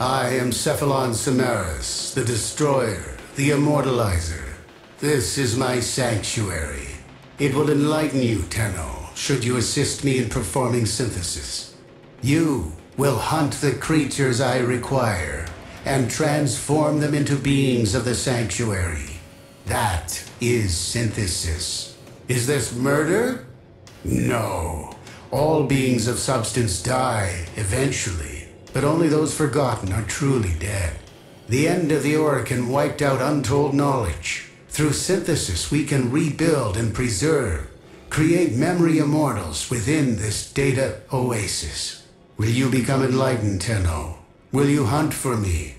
I am Cephalon Simaris, the Destroyer, the Immortalizer. This is my sanctuary. It will enlighten you, Tenno, should you assist me in performing synthesis. You will hunt the creatures I require and transform them into beings of the sanctuary. That is synthesis. Is this murder? No. All beings of substance die, eventually, but only those forgotten are truly dead. The end of the Orokin wiped out untold knowledge. Through synthesis, we can rebuild and preserve, create memory immortals within this data oasis. Will you become enlightened, Tenno? Will you hunt for me?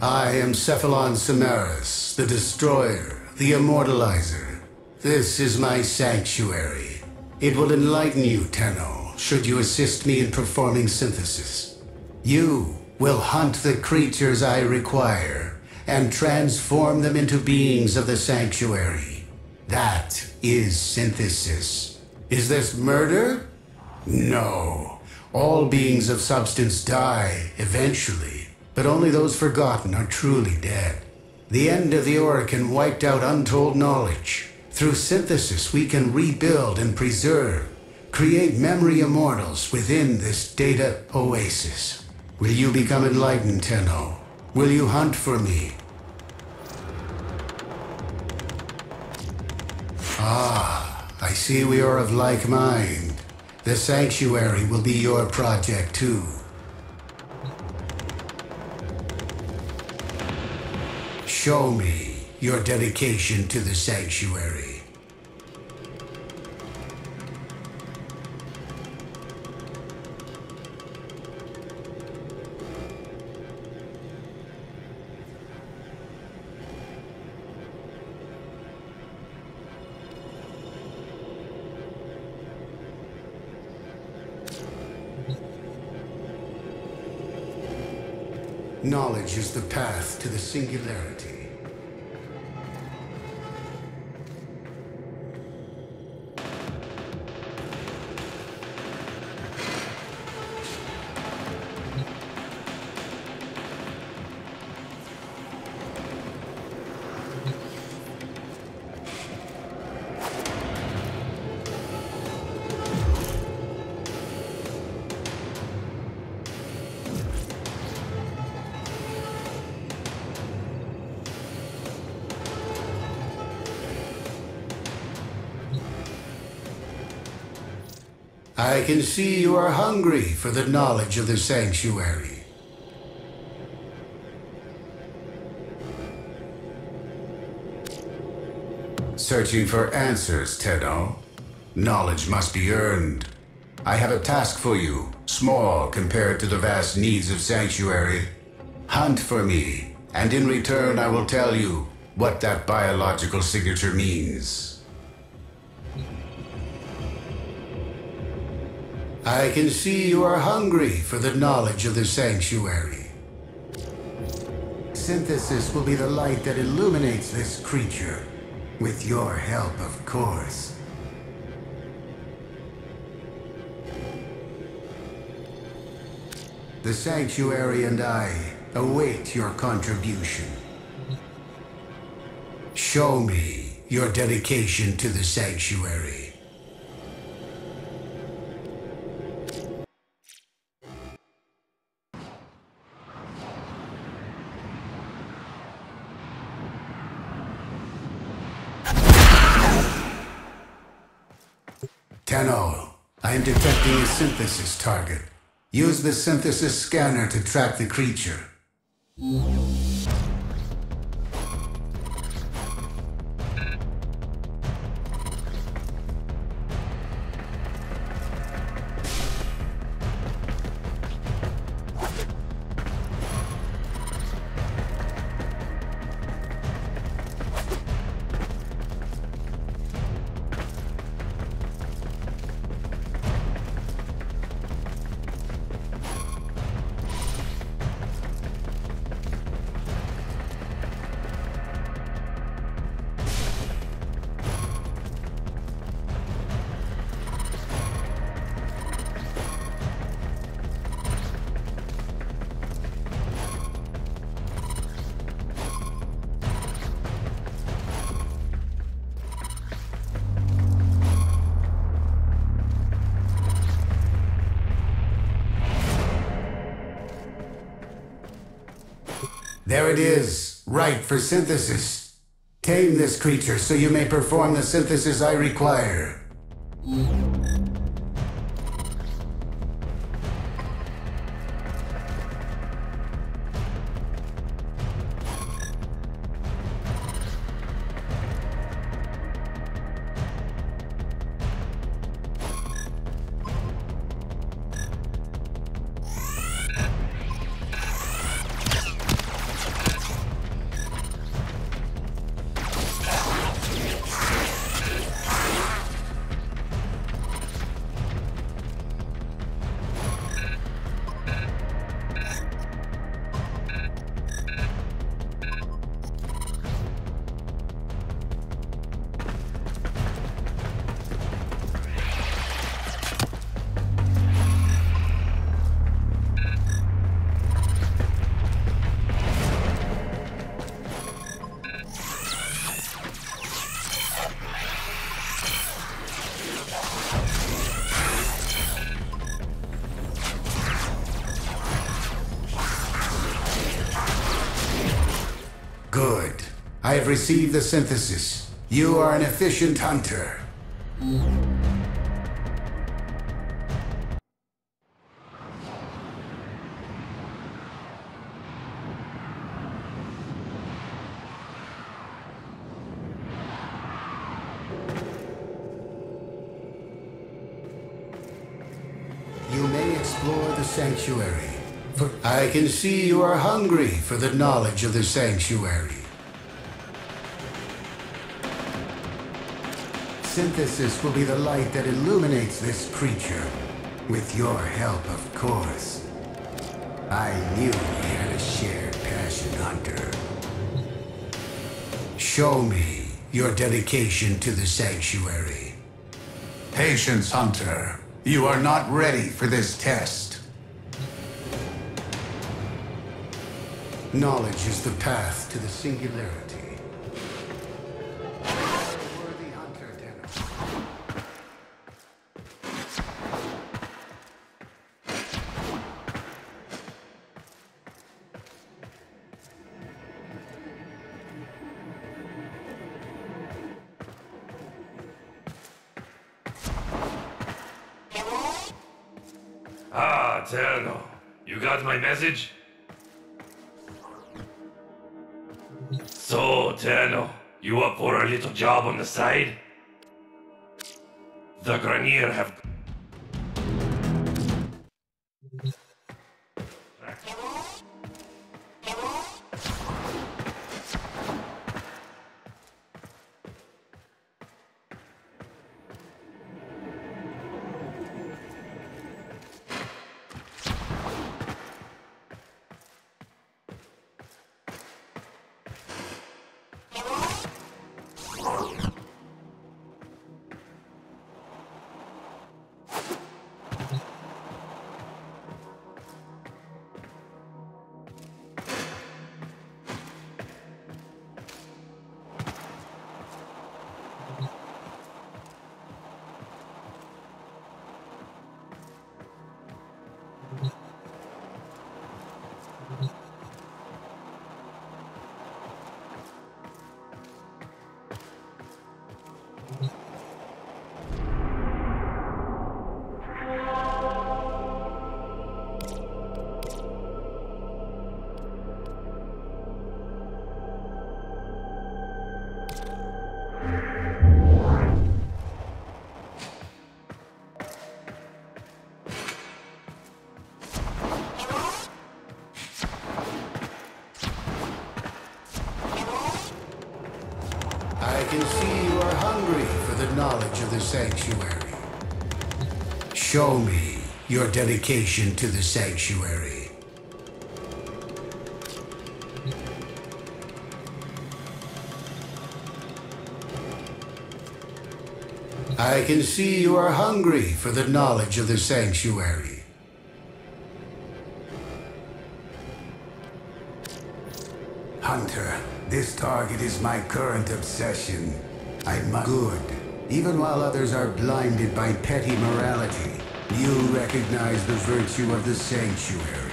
I am Cephalon Simaris, the Destroyer, the Immortalizer. This is my sanctuary. It will enlighten you, Tenno, should you assist me in performing synthesis. You will hunt the creatures I require and transform them into beings of the sanctuary. That is synthesis. Is this murder? No. All beings of substance die eventually but only those forgotten are truly dead. The end of the Orokin wiped out untold knowledge. Through synthesis, we can rebuild and preserve, create memory immortals within this data oasis. Will you become enlightened, Tenno? Will you hunt for me? Ah, I see we are of like mind. The Sanctuary will be your project too. Show me your dedication to the sanctuary. Knowledge is the path to the singularity. I can see you are hungry for the knowledge of the sanctuary. Searching for answers, Tenno. Knowledge must be earned. I have a task for you, small compared to the vast needs of Sanctuary. Hunt for me, and in return I will tell you what that biological signature means. I can see you are hungry for the knowledge of the Sanctuary. Synthesis will be the light that illuminates this creature. With your help, of course. The Sanctuary and I await your contribution. Show me your dedication to the Sanctuary. Synthesis target. Use the synthesis scanner to track the creature. There it is, ripe for synthesis. Tame this creature so you may perform the synthesis I require. Have received the synthesis. You are an efficient hunter. You may explore the sanctuary. I can see you are hungry for the knowledge of the sanctuary. Synthesis will be the light that illuminates this creature. With your help, of course. I knew we had a shared passion, Hunter. Show me your dedication to the sanctuary. Patience, Hunter. You are not ready for this test. Knowledge is the path to the singularity. So, Tenno, you up for a little job on the side? The Grineer have. Knowledge of the sanctuary. Show me your dedication to the sanctuary. I can see you are hungry for the knowledge of the sanctuary. Hunter, this target is my current obsession. I'm good. Even while others are blinded by petty morality, you recognize the virtue of the sanctuary.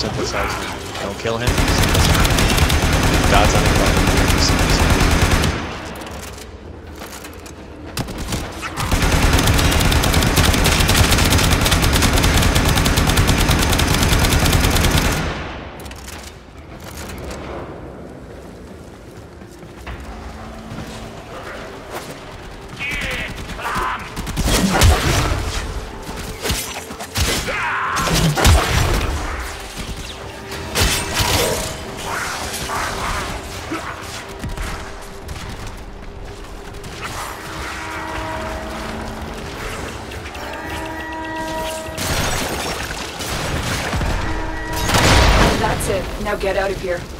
Don't kill him, synthesizer. Don't kill him. God's on out of here.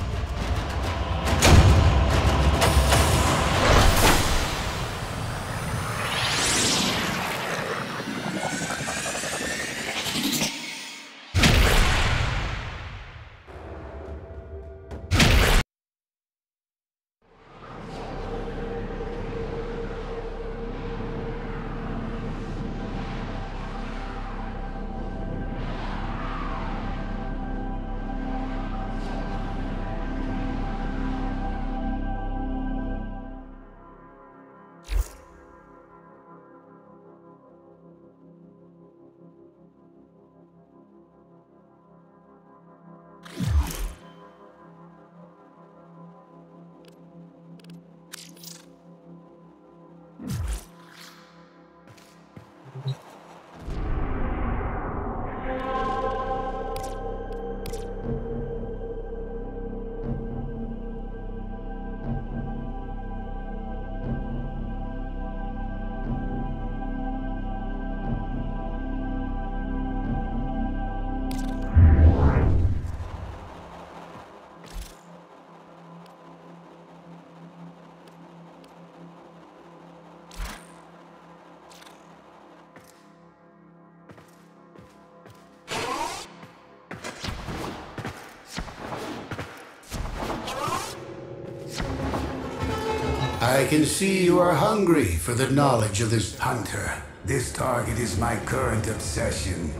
I can see you are hungry for the knowledge of this Hunter, this target is my current obsession.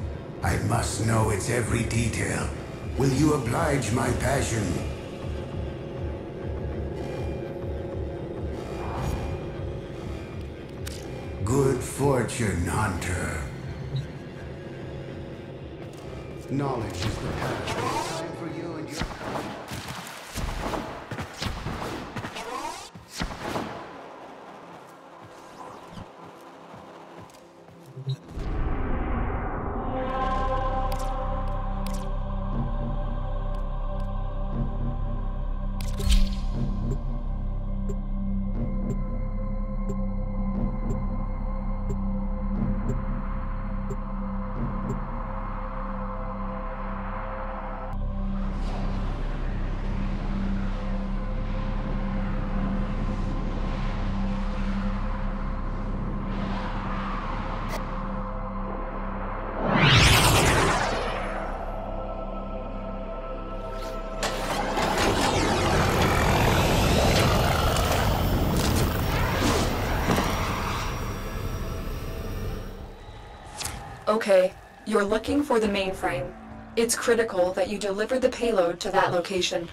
I must know its every detail. Will you oblige my passion? Good fortune, Hunter. knowledge is the path. Time for you and your Okay, you're looking for the mainframe. It's critical that you deliver the payload to that location.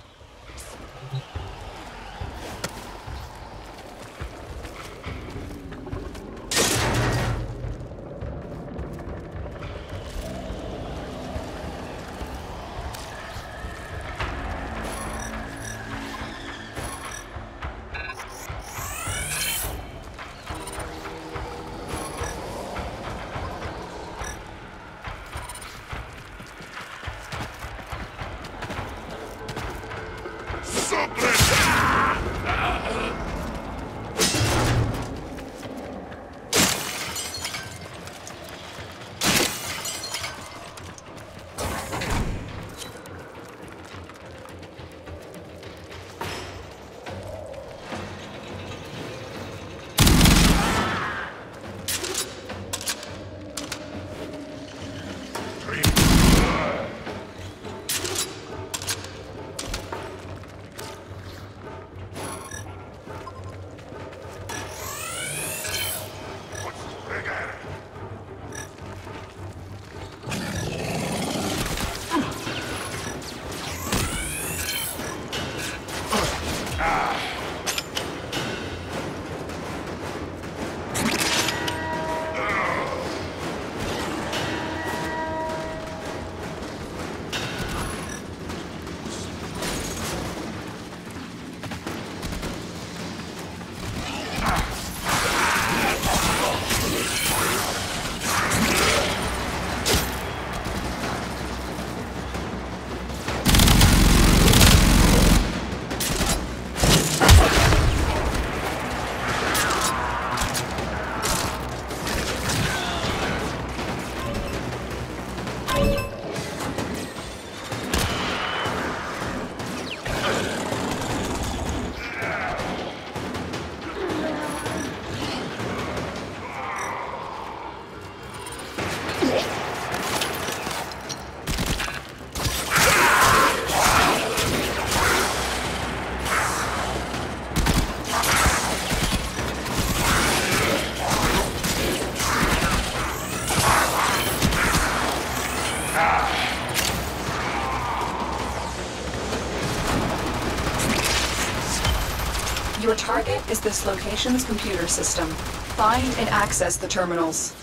This location's computer system. Find and access the terminals.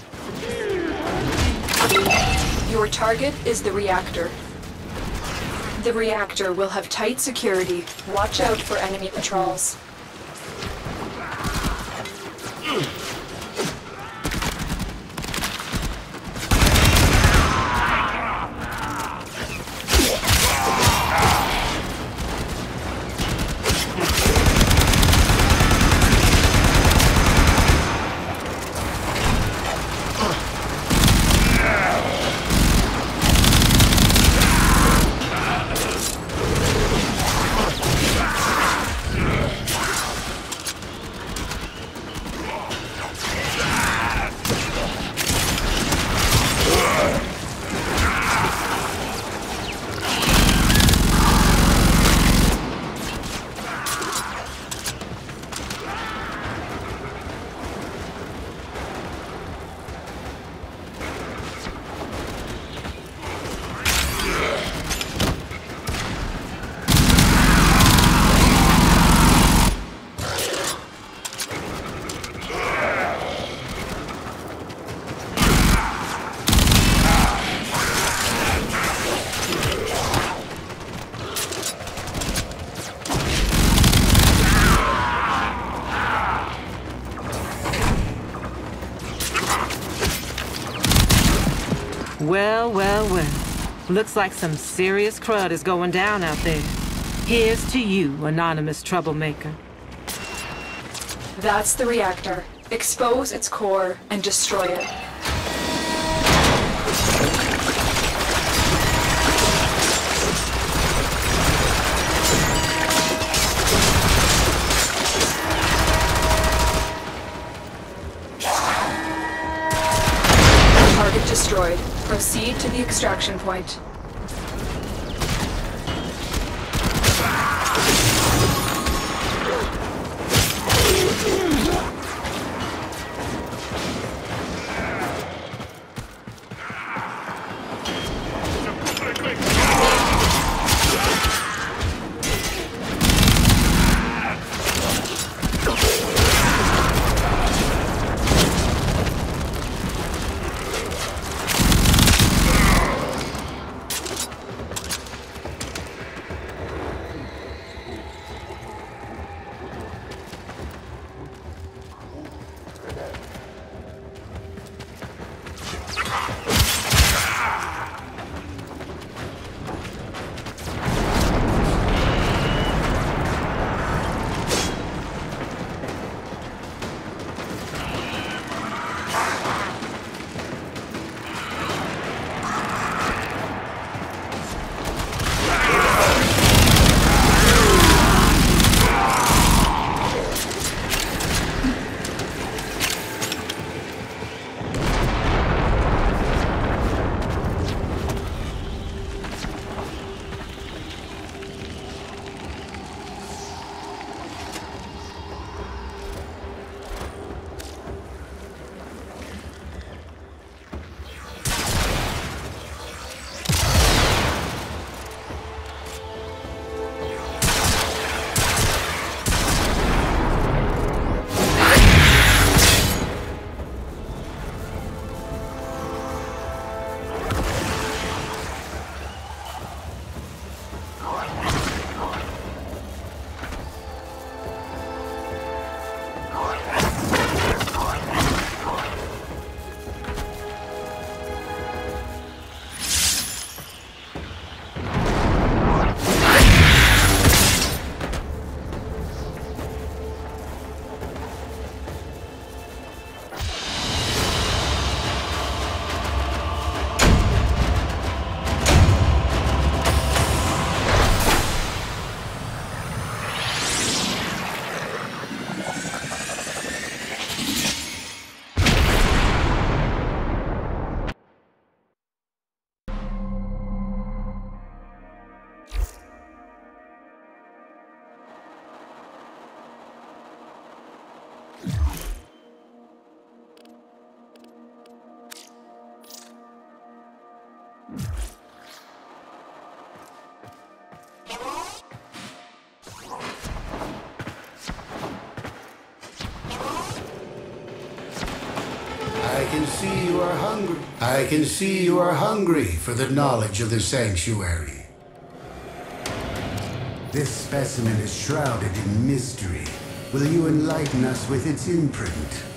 Your target is the reactor. The reactor will have tight security. Watch out for enemy patrols. Looks like some serious crud is going down out there. Here's to you, anonymous troublemaker. That's the reactor. Expose its core and destroy it. Target destroyed. Proceed to the extraction point. I can see you are hungry. I can see you are hungry for the knowledge of the sanctuary. This specimen is shrouded in mystery. Will you enlighten us with its imprint?